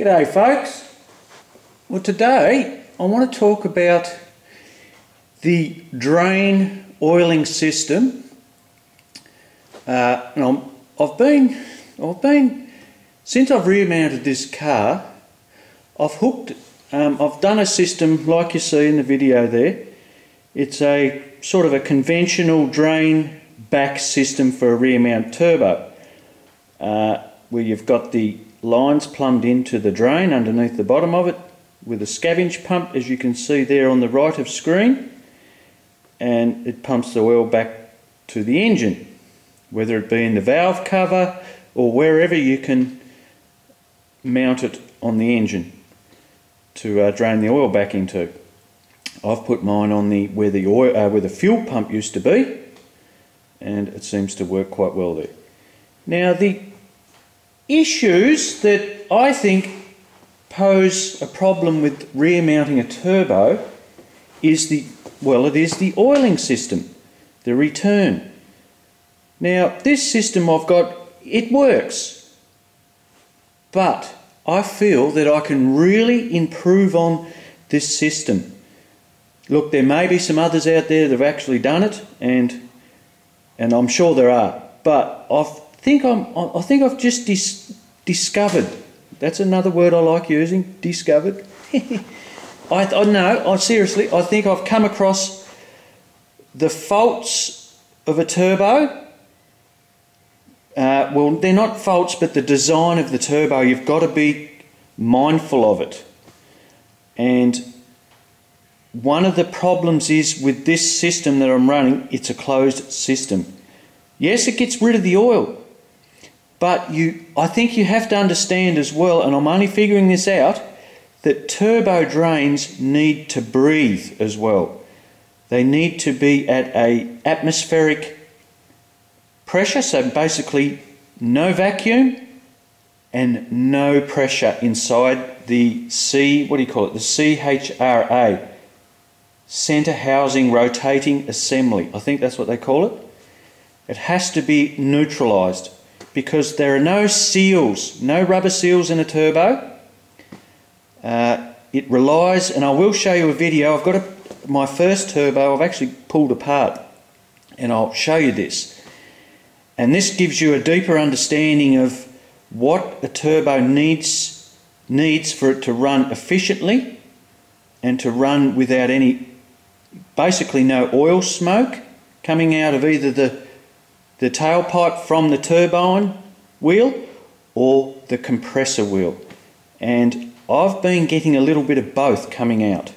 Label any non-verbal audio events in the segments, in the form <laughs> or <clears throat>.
G'day folks. Well today I want to talk about the drain oiling system. Uh, and I'm, I've been, I've been, since I've rear mounted this car, I've hooked, um, I've done a system like you see in the video there. It's a sort of a conventional drain back system for a rear mount turbo. Uh, where you've got the lines plumbed into the drain underneath the bottom of it with a scavenge pump as you can see there on the right of screen and it pumps the oil back to the engine whether it be in the valve cover or wherever you can mount it on the engine to uh, drain the oil back into. I've put mine on the where the oil uh, where the fuel pump used to be and it seems to work quite well there. Now the issues that I think pose a problem with rear mounting a turbo is the, well, it is the oiling system, the return. Now, this system I've got, it works, but I feel that I can really improve on this system. Look, there may be some others out there that have actually done it, and and I'm sure there are, but I've think I'm, I think I've just dis discovered. That's another word I like using. Discovered. <laughs> I, I no, I seriously, I think I've come across the faults of a turbo. Uh, well, they're not faults, but the design of the turbo. You've got to be mindful of it. And one of the problems is with this system that I'm running, it's a closed system. Yes, it gets rid of the oil, but you, I think you have to understand as well, and I'm only figuring this out, that turbo drains need to breathe as well. They need to be at a atmospheric pressure, so basically no vacuum and no pressure inside the C, what do you call it? The CHRA, Center Housing Rotating Assembly. I think that's what they call it. It has to be neutralized because there are no seals, no rubber seals in a turbo. Uh, it relies, and I will show you a video. I've got a, my first turbo, I've actually pulled apart, and I'll show you this. And this gives you a deeper understanding of what a turbo needs needs for it to run efficiently and to run without any basically no oil smoke coming out of either the the tailpipe from the turbine wheel or the compressor wheel. And I've been getting a little bit of both coming out.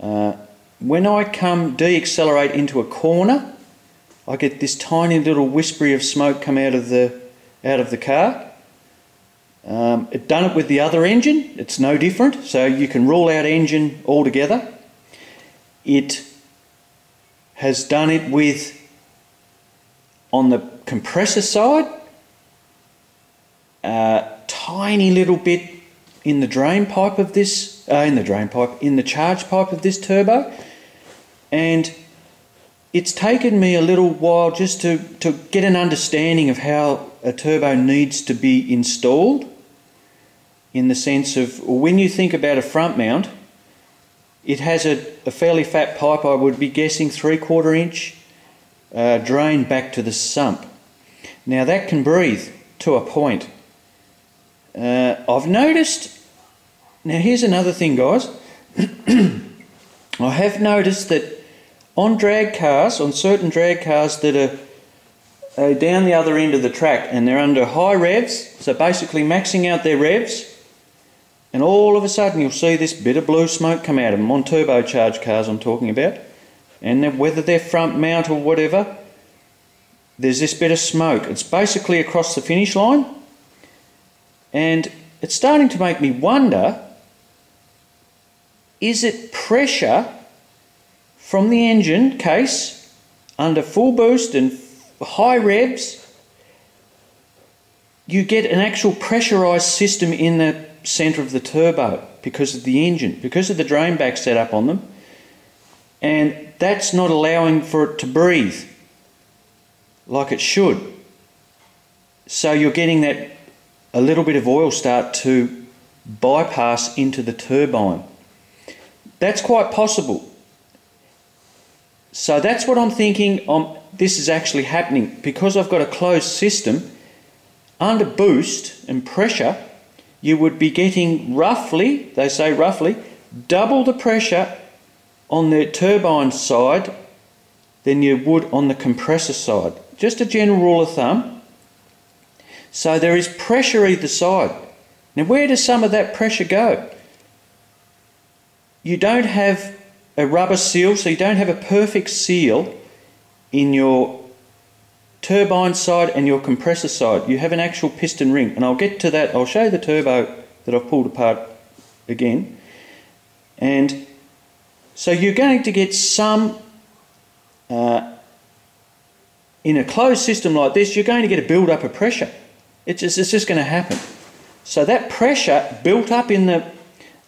Uh, when I come deaccelerate into a corner, I get this tiny little whispery of smoke come out of the out of the car. Um, it done it with the other engine. It's no different. So you can rule out engine altogether. It has done it with on the compressor side, a tiny little bit in the drain pipe of this, uh, in the drain pipe, in the charge pipe of this turbo, and it's taken me a little while just to, to get an understanding of how a turbo needs to be installed in the sense of when you think about a front mount, it has a, a fairly fat pipe, I would be guessing three quarter inch uh, drain back to the sump. Now that can breathe to a point. Uh, I've noticed, now here's another thing guys, <clears throat> I have noticed that on drag cars, on certain drag cars that are uh, down the other end of the track and they're under high revs, so basically maxing out their revs, and all of a sudden you'll see this bit of blue smoke come out of them on turbocharged cars I'm talking about and whether they're front mount or whatever, there's this bit of smoke. It's basically across the finish line, and it's starting to make me wonder is it pressure from the engine case under full boost and high revs? You get an actual pressurized system in the center of the turbo because of the engine, because of the drain back set up on them. And that's not allowing for it to breathe like it should. So you're getting that a little bit of oil start to bypass into the turbine. That's quite possible. So that's what I'm thinking. Um, this is actually happening because I've got a closed system. Under boost and pressure, you would be getting roughly, they say roughly, double the pressure on the turbine side than you would on the compressor side. Just a general rule of thumb. So there is pressure either side. Now, where does some of that pressure go? You don't have a rubber seal, so you don't have a perfect seal in your turbine side and your compressor side. You have an actual piston ring, and I'll get to that. I'll show you the turbo that I've pulled apart again. And so you're going to get some, uh, in a closed system like this, you're going to get a build up of pressure. It's just, it's just going to happen. So that pressure built up in the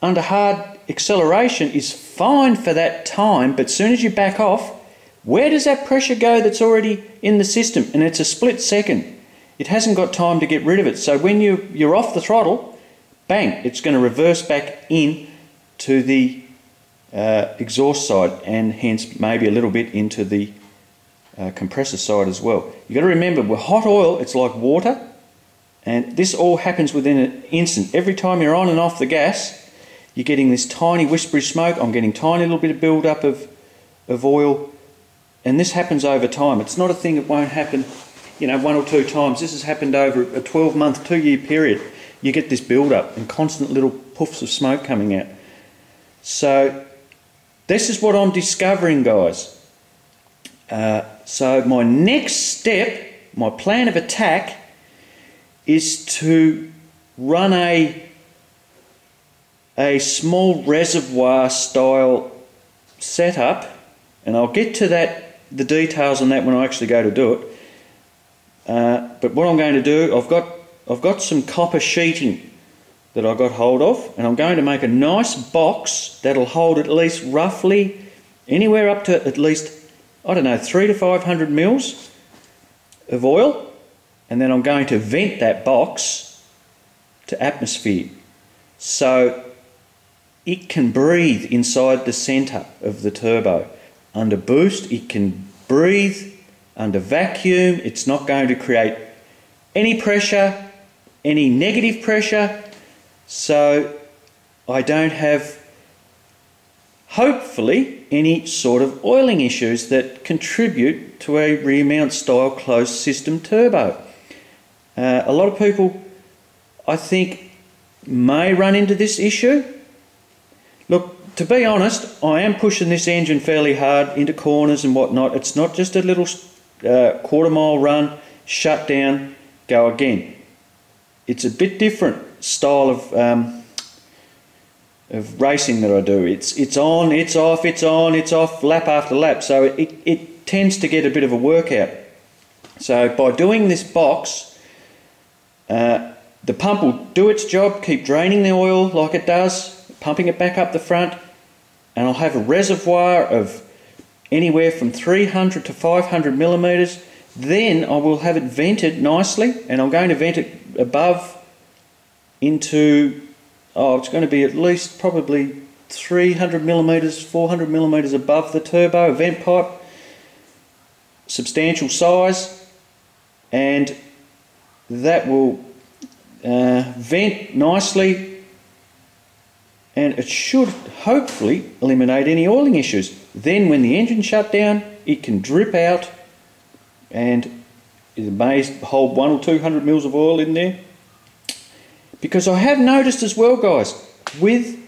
under hard acceleration is fine for that time, but as soon as you back off, where does that pressure go that's already in the system? And it's a split second. It hasn't got time to get rid of it. So when you, you're off the throttle, bang, it's going to reverse back in to the uh, exhaust side and hence maybe a little bit into the uh, compressor side as well. You've got to remember with hot oil, it's like water and this all happens within an instant. Every time you're on and off the gas, you're getting this tiny whispery smoke. I'm getting tiny little bit of build up of, of oil. And this happens over time. It's not a thing that won't happen, you know, one or two times. This has happened over a 12 month, two year period. You get this build up and constant little puffs of smoke coming out. So, this is what I'm discovering, guys. Uh, so, my next step, my plan of attack is to run a, a small reservoir style setup, and I'll get to that the details on that when I actually go to do it. Uh, but what I'm going to do, I've got I've got some copper sheeting that I got hold of, and I'm going to make a nice box that'll hold at least roughly anywhere up to at least I don't know three to five hundred mils of oil and then I'm going to vent that box to atmosphere. So it can breathe inside the centre of the turbo. Under boost, it can breathe. Under vacuum, it's not going to create any pressure, any negative pressure. So I don't have, hopefully, any sort of oiling issues that contribute to a rear mount style closed system turbo. Uh, a lot of people, I think, may run into this issue. Look, to be honest, I am pushing this engine fairly hard into corners and whatnot. It's not just a little uh, quarter mile run, shut down, go again. It's a bit different style of um, of racing that I do. It's it's on, it's off, it's on, it's off, lap after lap. So it, it tends to get a bit of a workout. So by doing this box, uh, the pump will do its job, keep draining the oil like it does, pumping it back up the front, and I'll have a reservoir of anywhere from 300 to 500 millimetres. Then I will have it vented nicely, and I'm going to vent it above into, oh, it's going to be at least probably 300 millimetres, 400 millimetres above the turbo vent pipe, substantial size, and that will uh, vent nicely and it should hopefully eliminate any oiling issues. Then when the engine shut down, it can drip out and it may hold one or two hundred mils of oil in there. Because I have noticed as well, guys, with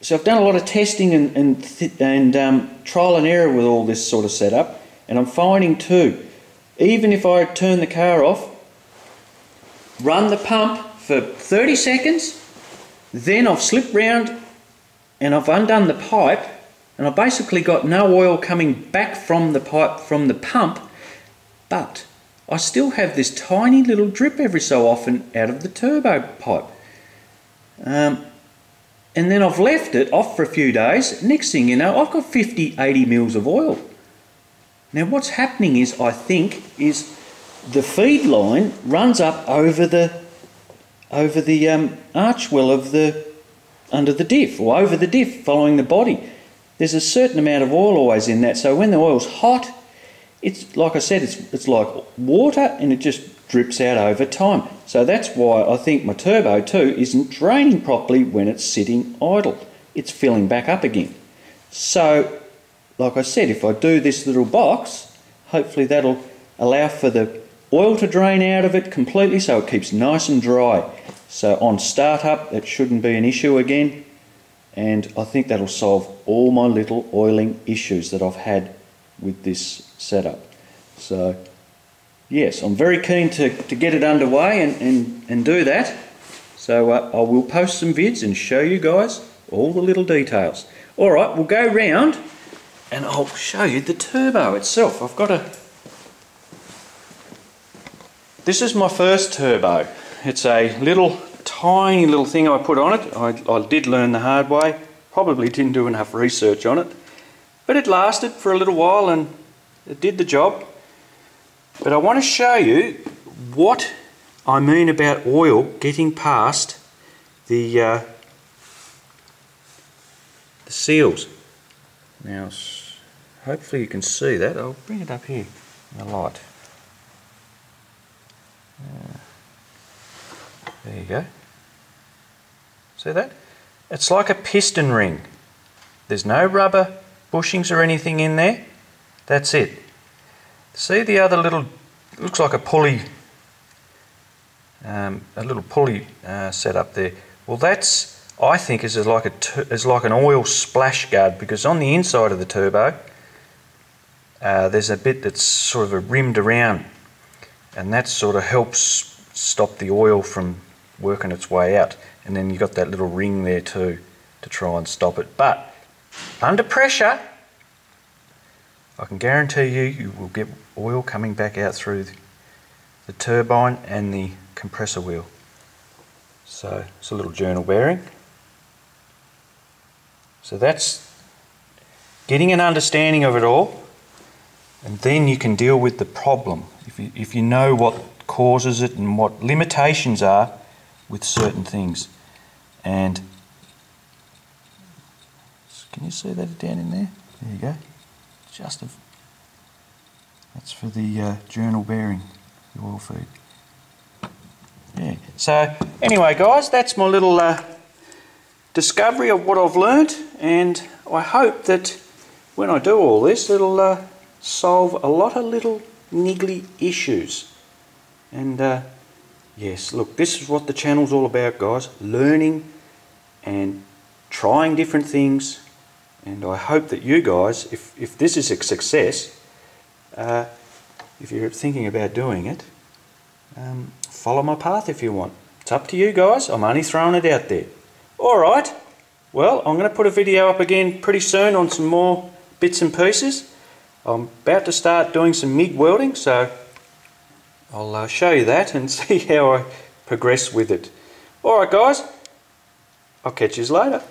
so I've done a lot of testing and and, and um, trial and error with all this sort of setup, and I'm finding too, even if I turn the car off run the pump for 30 seconds, then I've slipped round and I've undone the pipe and I've basically got no oil coming back from the pipe from the pump, but I still have this tiny little drip every so often out of the turbo pipe. Um, and then I've left it off for a few days. Next thing you know, I've got 50, 80 mils of oil. Now what's happening is, I think, is the feed line runs up over the over the um, arch well of the under the diff or over the diff following the body. There's a certain amount of oil always in that, so when the oil's hot, it's like I said, it's it's like water and it just drips out over time. So that's why I think my turbo too isn't draining properly when it's sitting idle. It's filling back up again. So, like I said, if I do this little box, hopefully that'll allow for the oil to drain out of it completely so it keeps nice and dry. So on startup, it shouldn't be an issue again. And I think that'll solve all my little oiling issues that I've had with this setup. So yes, I'm very keen to, to get it underway and, and, and do that. So uh, I will post some vids and show you guys all the little details. All right, we'll go round and I'll show you the turbo itself. I've got a... This is my first turbo. It's a little tiny little thing I put on it. I, I did learn the hard way. Probably didn't do enough research on it. But it lasted for a little while and it did the job. But I want to show you what I mean about oil getting past the, uh, the seals. Now, hopefully you can see that. I'll bring it up here in the light. Uh, there you go. See that? It's like a piston ring. There's no rubber bushings or anything in there. That's it. See the other little, looks like a pulley, um, a little pulley uh, set up there. Well, that's, I think, is like, a is like an oil splash guard because on the inside of the turbo, uh, there's a bit that's sort of a rimmed around and that sort of helps stop the oil from working its way out. And then you've got that little ring there too to try and stop it. But under pressure, I can guarantee you, you will get oil coming back out through the turbine and the compressor wheel. So it's a little journal bearing. So that's getting an understanding of it all and then you can deal with the problem. If you, if you know what causes it and what limitations are with certain things. And can you see that down in there? There you go. Just a, that's for the uh, journal bearing, the oil feed. Yeah. So anyway, guys, that's my little uh, discovery of what I've learnt, and I hope that when I do all this, it'll uh, solve a lot of little niggly issues. And uh, yes, look, this is what the channel's all about, guys. Learning and trying different things. And I hope that you guys, if, if this is a success, uh, if you're thinking about doing it, um, follow my path if you want. It's up to you guys. I'm only throwing it out there. Alright, well, I'm going to put a video up again pretty soon on some more bits and pieces. I'm about to start doing some MIG welding, so I'll uh, show you that and <laughs> see how I progress with it. Alright guys, I'll catch you later.